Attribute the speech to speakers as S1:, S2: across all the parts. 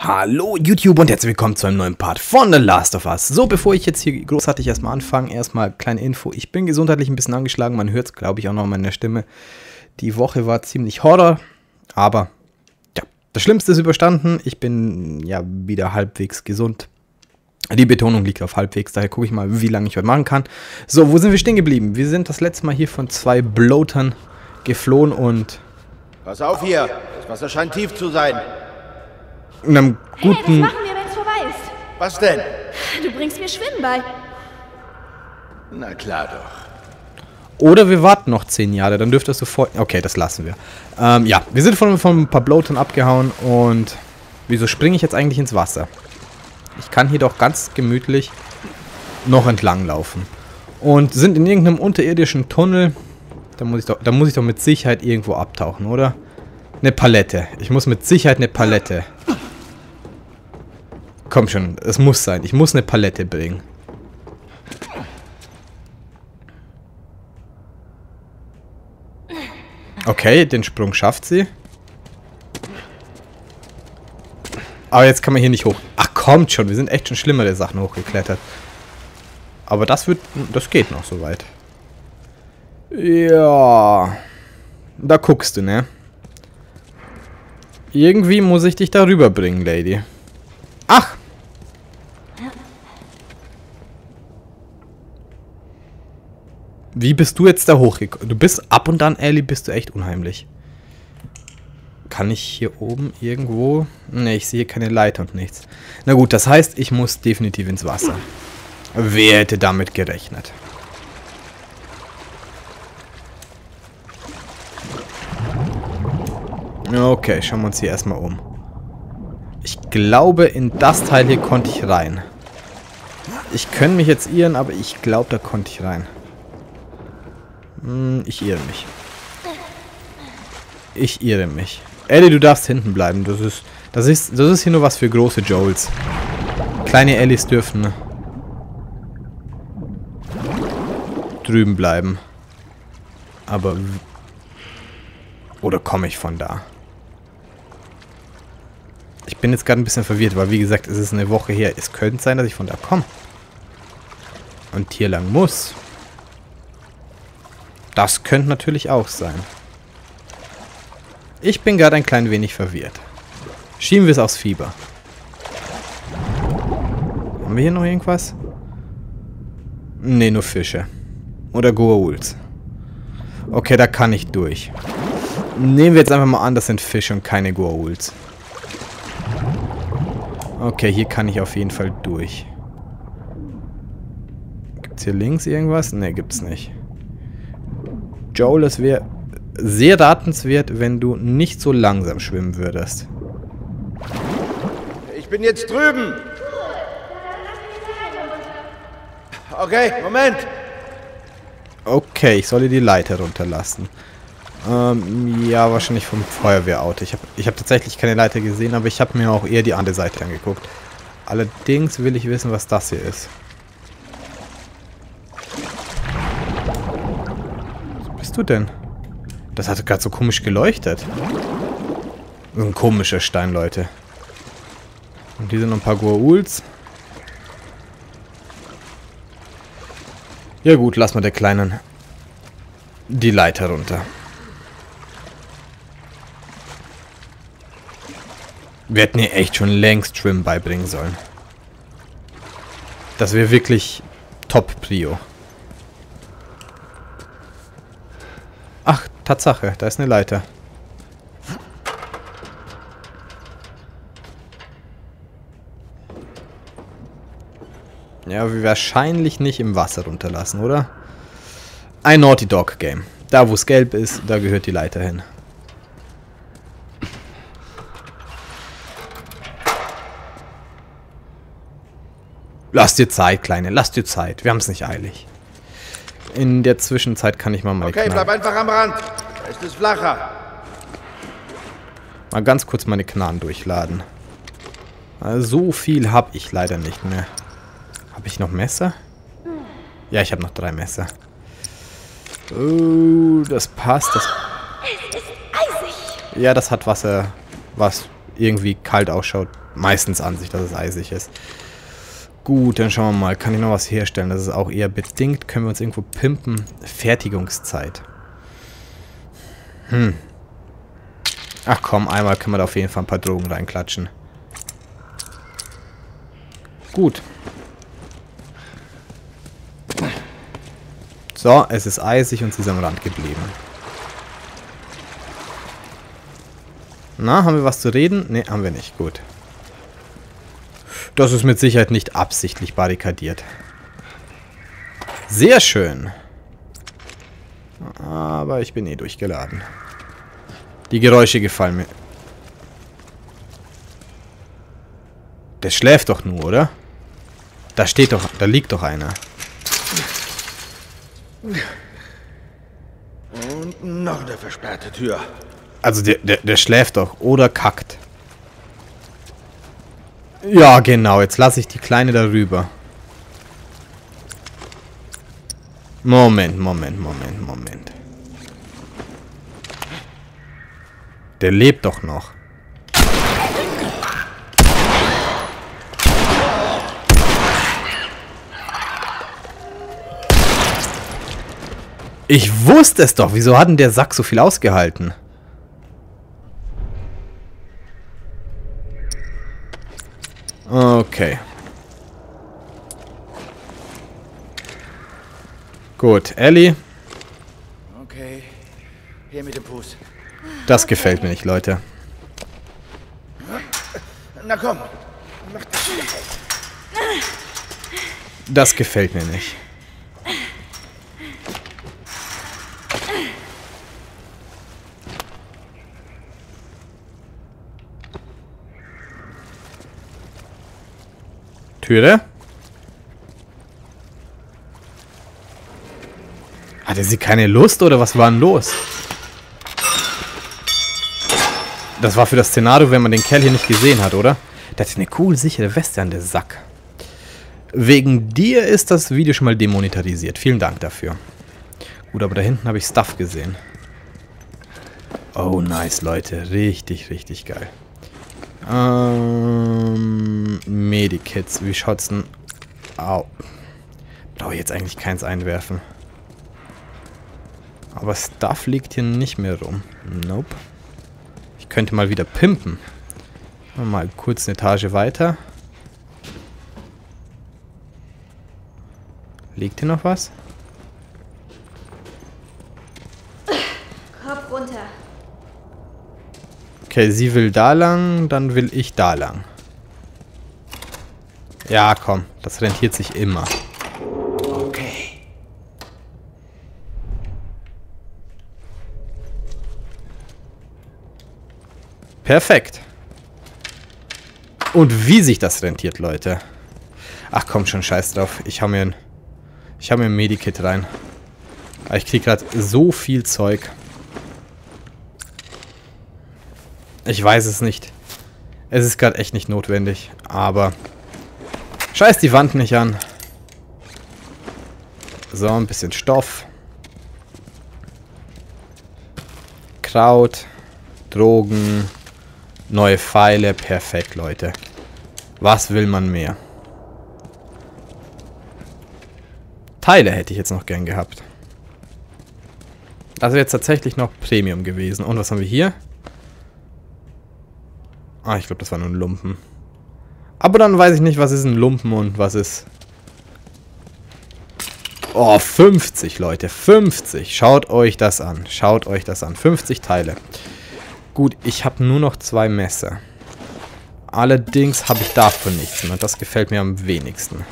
S1: Hallo YouTube und herzlich willkommen zu einem neuen Part von The Last of Us. So, bevor ich jetzt hier großartig erstmal anfange, erstmal kleine Info. Ich bin gesundheitlich ein bisschen angeschlagen, man hört es glaube ich auch noch in meiner Stimme. Die Woche war ziemlich Horror, aber ja, das Schlimmste ist überstanden. Ich bin ja wieder halbwegs gesund. Die Betonung liegt auf halbwegs, daher gucke ich mal, wie lange ich heute machen kann. So, wo sind wir stehen geblieben? Wir sind das letzte Mal hier von zwei Bloatern geflohen und...
S2: Pass auf hier, das Wasser scheint tief zu sein.
S1: Einem
S3: Hey, das
S1: guten...
S3: machen wir, wenn es vorbei ist.
S2: Was denn?
S3: Du bringst mir Schwimmen bei.
S2: Na klar doch.
S1: Oder wir warten noch 10 Jahre, dann dürfte das sofort... Okay, das lassen wir. Ähm, ja, wir sind von, von ein paar Bloatern abgehauen und... Wieso springe ich jetzt eigentlich ins Wasser? Ich kann hier doch ganz gemütlich noch entlang laufen. Und sind in irgendeinem unterirdischen Tunnel. Da muss ich doch, da muss ich doch mit Sicherheit irgendwo abtauchen, oder? Eine Palette. Ich muss mit Sicherheit eine Palette. Komm schon, es muss sein. Ich muss eine Palette bringen. Okay, den Sprung schafft sie. Aber jetzt kann man hier nicht hoch. Ach, kommt schon. Wir sind echt schon schlimmere Sachen hochgeklettert. Aber das wird... Das geht noch soweit. Ja. Da guckst du, ne? Irgendwie muss ich dich da rüberbringen, Lady. Ach! Wie bist du jetzt da hochgekommen? Du bist ab und an, Ellie, bist du echt unheimlich. Kann ich hier oben irgendwo... Ne, ich sehe keine Leiter und nichts. Na gut, das heißt, ich muss definitiv ins Wasser. Wer hätte damit gerechnet? Okay, schauen wir uns hier erstmal um. Ich glaube, in das Teil hier konnte ich rein. Ich könnte mich jetzt irren, aber ich glaube, da konnte ich rein. Hm, ich irre mich. Ich irre mich. Ellie, du darfst hinten bleiben. Das ist, das ist, das ist hier nur was für große Joels. Kleine Ellies dürfen drüben bleiben. Aber... Oder komme ich von da? Ich bin jetzt gerade ein bisschen verwirrt, weil wie gesagt, es ist eine Woche her. Es könnte sein, dass ich von da komme. Und hier lang muss. Das könnte natürlich auch sein. Ich bin gerade ein klein wenig verwirrt. Schieben wir es aufs Fieber. Haben wir hier noch irgendwas? Ne, nur Fische. Oder Goa'uls. Okay, da kann ich durch. Nehmen wir jetzt einfach mal an, das sind Fische und keine Goa'uls. Okay, hier kann ich auf jeden Fall durch. Gibt's hier links irgendwas? Ne, gibt's nicht. Joel, es wäre sehr ratenswert, wenn du nicht so langsam schwimmen würdest.
S2: Ich bin jetzt drüben. Okay, Moment.
S1: Okay, ich solle die Leiter runterlassen. Ähm, ja, wahrscheinlich vom Feuerwehrauto. Ich habe ich hab tatsächlich keine Leiter gesehen, aber ich habe mir auch eher die andere Seite angeguckt. Allerdings will ich wissen, was das hier ist. Du denn? Das hat gerade so komisch geleuchtet. So ein komischer Stein, Leute. Und hier sind noch ein paar Goa'uls. Ja gut, lass mal der Kleinen die Leiter runter. Wir hätten ihr echt schon längst Schwimmen beibringen sollen. Das wäre wirklich Top-Prio. Ach, Tatsache, da ist eine Leiter. Ja, wir wahrscheinlich nicht im Wasser runterlassen, oder? Ein Naughty Dog Game. Da, wo es gelb ist, da gehört die Leiter hin. Lass dir Zeit, Kleine, lass dir Zeit. Wir haben es nicht eilig. In der Zwischenzeit kann ich mal meine
S2: Okay,
S1: Knarre,
S2: bleib einfach am Rand. Da ist es flacher.
S1: mal ganz kurz meine Knarren durchladen. Äh, So viel habe ich leider nicht mehr. Habe ich noch Messer? Ja, ich habe noch drei Messer. Oh, das passt. Das
S3: Es ist eisig.
S1: Ja, das hat Wasser, was irgendwie kalt ausschaut, meistens an sich, dass es eisig ist. Gut, dann schauen wir mal. Kann ich noch was herstellen? Das ist auch eher bedingt. Können wir uns irgendwo pimpen? Fertigungszeit. Hm. Ach komm, einmal können wir da auf jeden Fall ein paar Drogen reinklatschen. Gut. So, es ist eisig und sie ist am Rand geblieben. Na, haben wir was zu reden? Ne, haben wir nicht. Gut. Das ist mit Sicherheit nicht absichtlich barrikadiert. Sehr schön. Aber ich bin eh durchgeladen. Die Geräusche gefallen mir. Der schläft doch nur, oder? Da steht doch, da liegt doch einer.
S2: Und noch eine versperrte Tür.
S1: Also der, der, der schläft doch. Oder kackt. Ja, genau. Jetzt lasse ich die Kleine darüber. Moment, Moment, Moment, Moment. Der lebt doch noch. Ich wusste es doch. Wieso hat denn der Sack so viel ausgehalten? Okay. Gut, Ellie.
S2: Okay. Hier mit dem Fuß.
S1: Das gefällt mir nicht, Leute.
S2: Na komm.
S1: Das gefällt mir nicht. Türe? Hatte sie keine Lust oder was war denn los? Das war für das Szenario, wenn man den Kerl hier nicht gesehen hat, oder? Der hat eine cool sichere Weste an der Sack. Wegen dir ist das Video schon mal demonetarisiert. Vielen Dank dafür. Gut, aber da hinten habe ich Stuff gesehen. Oh, nice, Leute. Richtig, richtig geil. Ähm, Medikits. Wie schaut's denn... Au. Brauche ich jetzt eigentlich keins einwerfen. Aber Stuff liegt hier nicht mehr rum. Nope. Ich könnte mal wieder pimpen. Mal kurz eine Etage weiter. Liegt hier noch was?
S3: Kopf runter.
S1: Okay, sie will da lang, dann will ich da lang. Ja, komm, das rentiert sich immer.
S2: Okay.
S1: Perfekt. Und wie sich das rentiert, Leute. Ach komm schon, scheiß drauf. Ich hau mir ein, ich hau mir ein Medikit rein. Aber ich krieg gerade so viel Zeug. Ich weiß es nicht. Es ist gerade echt nicht notwendig. Aber scheiß die Wand nicht an. So, ein bisschen Stoff. Kraut. Drogen. Neue Pfeile. Perfekt, Leute. Was will man mehr? Teile hätte ich jetzt noch gern gehabt. Also jetzt tatsächlich noch Premium gewesen. Und was haben wir hier? Ah, ich glaube, das war nur ein Lumpen. Aber dann weiß ich nicht, was ist ein Lumpen und was ist... Oh, 50, Leute. 50. Schaut euch das an. Schaut euch das an. 50 Teile. Gut, ich habe nur noch zwei Messer. Allerdings habe ich davon nichts. Und das gefällt mir am wenigsten.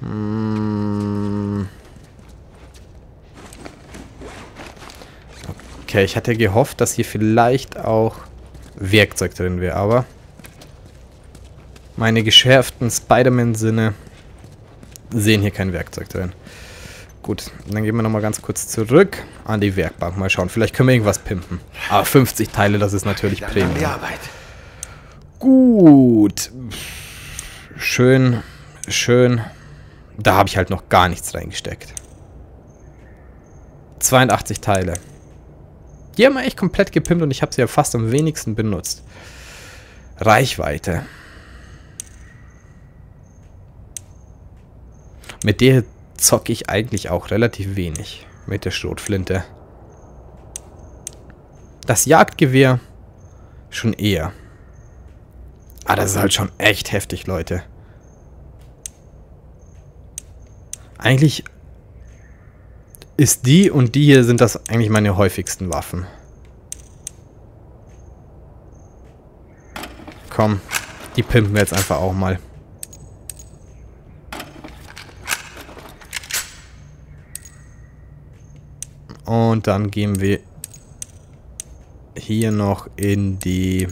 S1: Hm. Okay, ich hatte gehofft, dass hier vielleicht auch Werkzeug drin wäre, aber meine geschärften Spider-Man-Sinne sehen hier kein Werkzeug drin. Gut, dann gehen wir nochmal ganz kurz zurück an die Werkbank. Mal schauen, vielleicht können wir irgendwas pimpen. Aber 50 Teile, das ist natürlich Premium. Gut. Schön, schön. Da habe ich halt noch gar nichts reingesteckt. 82 Teile. Die haben wir echt komplett gepimpt und ich habe sie ja fast am wenigsten benutzt. Reichweite. Mit der zocke ich eigentlich auch relativ wenig. Mit der Schrotflinte. Das Jagdgewehr schon eher. Ah, das ist halt schon echt heftig, Leute. Eigentlich ist die und die hier sind das eigentlich meine häufigsten Waffen. Komm, die pimpen wir jetzt einfach auch mal. Und dann gehen wir hier noch in die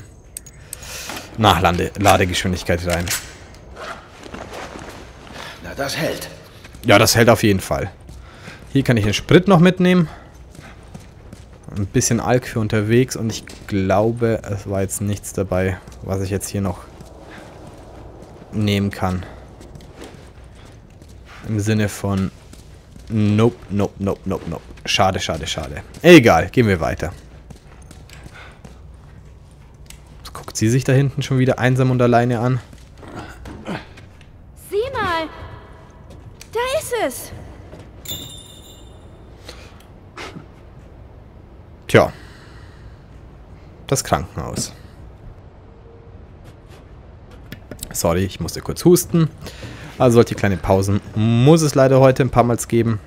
S1: Nachladegeschwindigkeit rein.
S2: Na, das hält.
S1: Ja, das hält auf jeden Fall. Hier kann ich den Sprit noch mitnehmen. Ein bisschen Alk für unterwegs und ich glaube, es war jetzt nichts dabei, was ich jetzt hier noch nehmen kann. Im Sinne von Nope, nope, nope, nope, nope. Schade, schade, schade. Egal, gehen wir weiter. Was guckt sie sich da hinten schon wieder einsam und alleine an?
S3: Sieh mal. Da ist es.
S1: Tja. Das Krankenhaus. Sorry, ich musste kurz husten. Also solche kleine Pausen muss es leider heute ein paar Mal geben.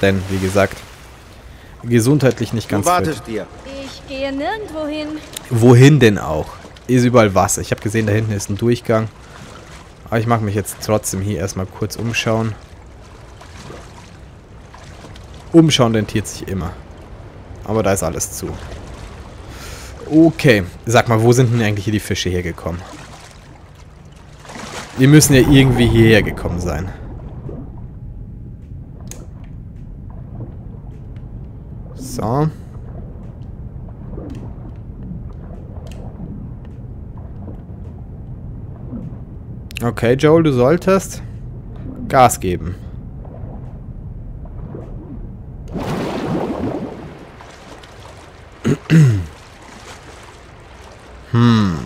S1: Denn, wie gesagt, gesundheitlich nicht ganz
S2: du wartest
S1: fit.
S2: dir.
S3: Ich gehe nirgendwo hin.
S1: Wohin denn auch? Ist überall Wasser. Ich habe gesehen, da hinten ist ein Durchgang. Aber ich mag mich jetzt trotzdem hier erstmal kurz umschauen. Umschauen rentiert sich immer. Aber da ist alles zu. Okay. Sag mal, wo sind denn eigentlich hier die Fische hergekommen? Die müssen ja irgendwie hierher gekommen sein. So. Okay, Joel, du solltest Gas geben. Hm.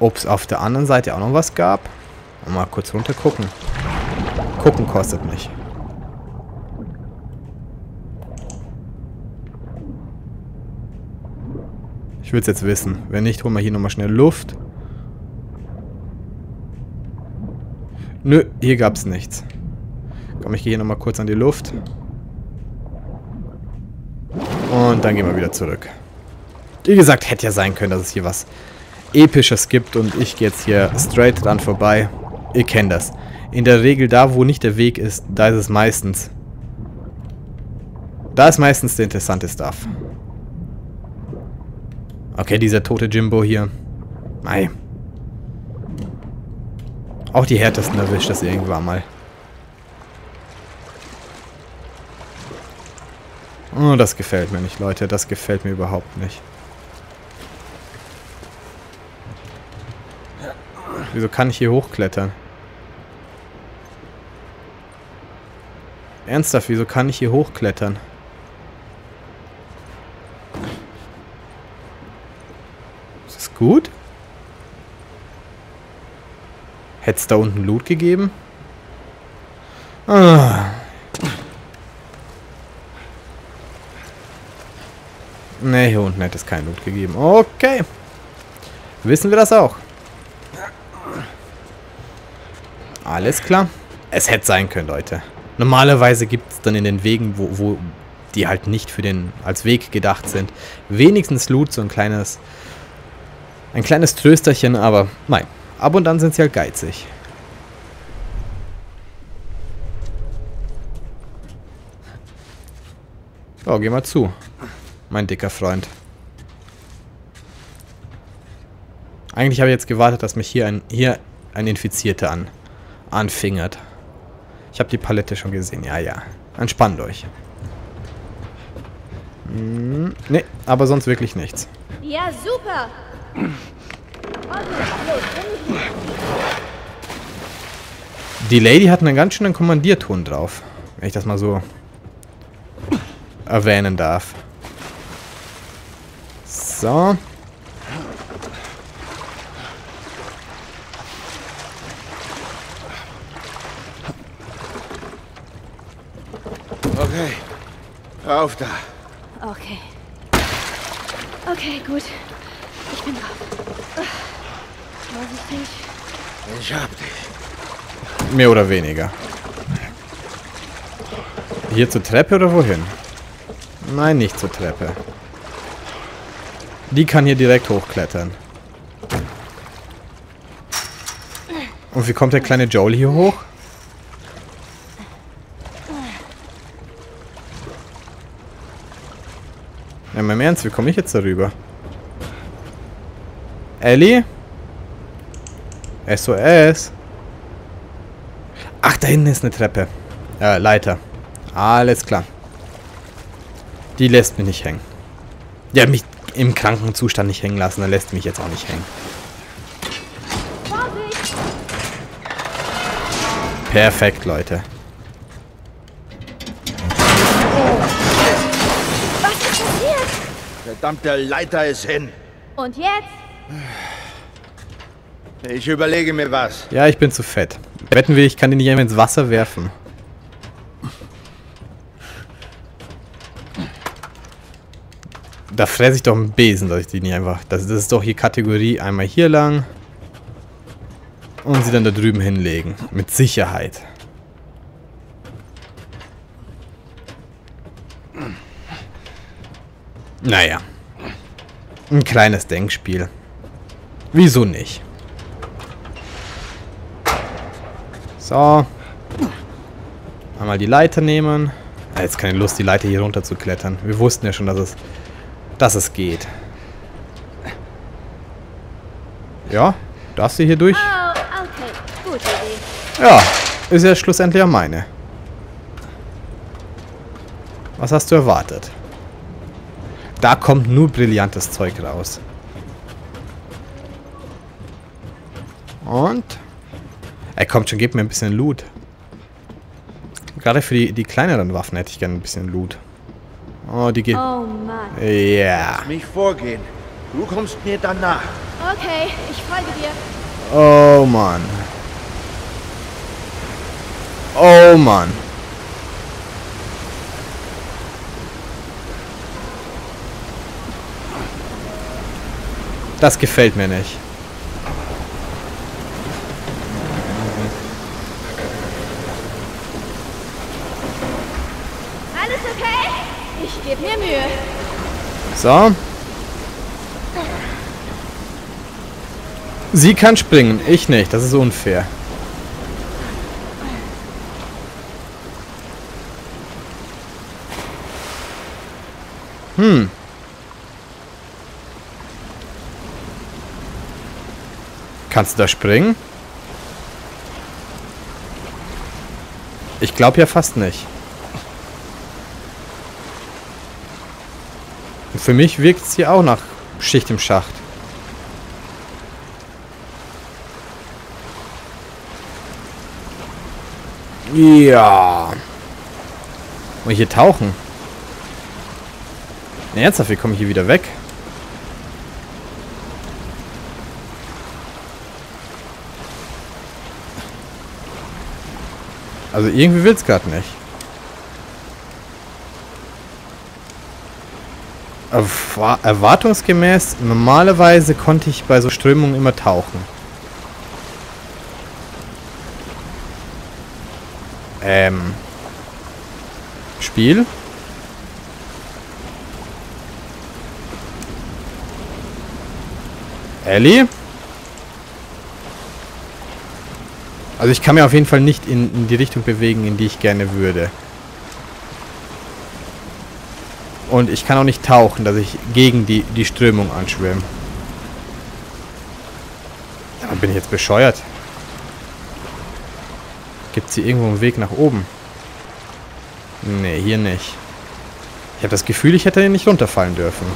S1: Ob es auf der anderen Seite auch noch was gab? Mal kurz runter gucken. Gucken kostet mich. Ich will es jetzt wissen. Wenn nicht, holen wir hier nochmal schnell Luft. Nö, hier gab es nichts. Komm, ich gehe hier nochmal kurz an die Luft. Und dann gehen wir wieder zurück. Wie gesagt, hätte ja sein können, dass es hier was Episches gibt und ich gehe jetzt hier straight dran vorbei. Ihr kennt das. In der Regel da, wo nicht der Weg ist, da ist es meistens. Da ist meistens der interessante Stuff. Okay, dieser tote Jimbo hier. Ei. Auch die härtesten erwischt das irgendwann mal. Oh, das gefällt mir nicht, Leute. Das gefällt mir überhaupt nicht. Wieso kann ich hier hochklettern? Ernsthaft, wieso kann ich hier hochklettern? Ist das gut? Hätte es da unten Loot gegeben? Ah. Hätte es keinen Loot gegeben. Okay. Wissen wir das auch. Alles klar. Es hätte sein können, Leute. Normalerweise gibt es dann in den Wegen, wo, wo die halt nicht für den als Weg gedacht sind, wenigstens Loot, so ein kleines ein kleines Trösterchen, aber nein. Ab und an sind sie halt geizig. Oh, geh mal zu. Mein dicker Freund. Eigentlich habe ich jetzt gewartet, dass mich hier ein, hier ein Infizierter an, anfingert. Ich habe die Palette schon gesehen. Ja, ja. Entspannt euch. Hm, ne, aber sonst wirklich nichts.
S3: Ja, super.
S1: Die Lady hat einen ganz schönen Kommandierton drauf. Wenn ich das mal so erwähnen darf. So.
S2: Auf da.
S3: Okay. Okay, gut. Ich bin drauf. Vorsichtig.
S2: Ich hab dich.
S1: Mehr oder weniger. Hier zur Treppe oder wohin? Nein, nicht zur Treppe. Die kann hier direkt hochklettern. Und wie kommt der kleine Joel hier hoch? Ja, mal Ernst, wie komme ich jetzt darüber? Ellie? SOS? Ach, da hinten ist eine Treppe. Äh, Leiter. Alles klar. Die lässt mich nicht hängen. Die hat mich im kranken Zustand nicht hängen lassen, dann lässt mich jetzt auch nicht hängen. Perfekt, Leute.
S3: Was ist passiert?
S2: Verdammte Leiter ist hin.
S3: Und jetzt?
S2: Ich überlege mir was.
S1: Ja, ich bin zu fett. Wetten wir, ich kann den nicht einfach ins Wasser werfen. Da fresse ich doch einen Besen, dass ich die nicht einfach... Das, das ist doch hier Kategorie einmal hier lang. Und sie dann da drüben hinlegen. Mit Sicherheit. Naja. Ein kleines Denkspiel. Wieso nicht? So. Einmal die Leiter nehmen. Ah, jetzt keine Lust, die Leiter hier runter zu klettern. Wir wussten ja schon, dass es, dass es geht. Ja, darfst du hier durch?
S3: Oh.
S1: Ja, ist ja schlussendlich auch meine. Was hast du erwartet? Da kommt nur brillantes Zeug raus. Und? Ey, kommt schon, gib mir ein bisschen Loot. Gerade für die, die kleineren Waffen hätte ich gerne ein bisschen Loot. Oh, die geht...
S3: Oh Mann.
S1: Ja.
S2: Mich vorgehen. Du kommst mir danach.
S3: Okay, ich folge dir.
S1: Oh, Mann. Oh, Mann. Das gefällt mir nicht.
S3: Alles okay? Ich gebe mir Mühe.
S1: So. Sie kann springen, ich nicht. Das ist unfair. Hm. Kannst du da springen? Ich glaube ja fast nicht. Und für mich wirkt es hier auch nach Schicht im Schacht. Ja. Und hier tauchen. Ernsthaft, wie komme ich hier wieder weg? Also irgendwie will es gerade nicht. Erwa- Erwartungsgemäß, normalerweise konnte ich bei so Strömungen immer tauchen. Ähm. Spiel? Ellie? Also ich kann mir auf jeden Fall nicht in, in die Richtung bewegen, in die ich gerne würde. Und ich kann auch nicht tauchen, dass ich gegen die, die Strömung anschwimme. Aber bin ich jetzt bescheuert? Gibt es hier irgendwo einen Weg nach oben? Nee, hier nicht. Ich habe das Gefühl, ich hätte hier nicht runterfallen dürfen.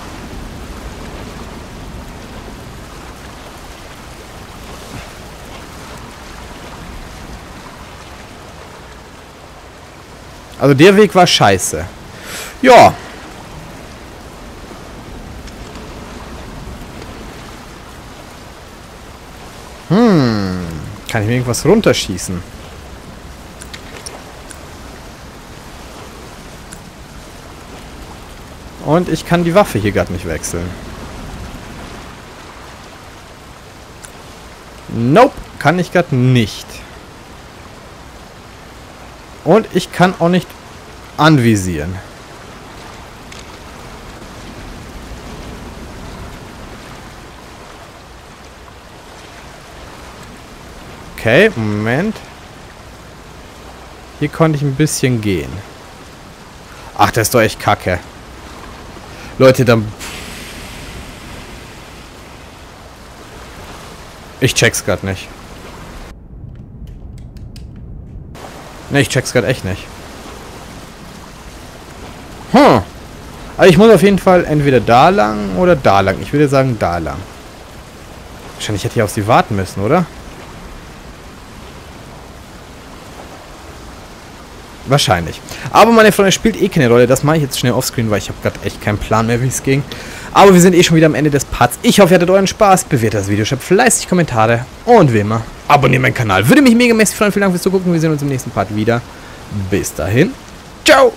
S1: Also der Weg war scheiße. Ja. Hm. Kann ich mir irgendwas runterschießen? Und ich kann die Waffe hier gerade nicht wechseln. Nope, kann ich gerade nicht. Und ich kann auch nicht anvisieren. Okay, Moment. Hier konnte ich ein bisschen gehen. Ach, das ist doch echt kacke. Leute, dann... Ich check's grad nicht. Ne, ich check's grad echt nicht. Hm. Also ich muss auf jeden Fall entweder da lang oder da lang. Ich würde sagen da lang. Wahrscheinlich hätte ich auf sie warten müssen, oder? Wahrscheinlich. Aber meine Freunde, spielt eh keine Rolle. Das mache ich jetzt schnell offscreen, weil ich habe gerade echt keinen Plan mehr, wie es ging. Aber wir sind eh schon wieder am Ende des Parts. Ich hoffe, ihr hattet euren Spaß. Bewertet das Video, schreibt fleißig Kommentare. Und wie immer, abonniert meinen Kanal. Würde mich mega mäßig freuen. Vielen Dank fürs Zugucken. Wir sehen uns im nächsten Part wieder. Bis dahin. Ciao.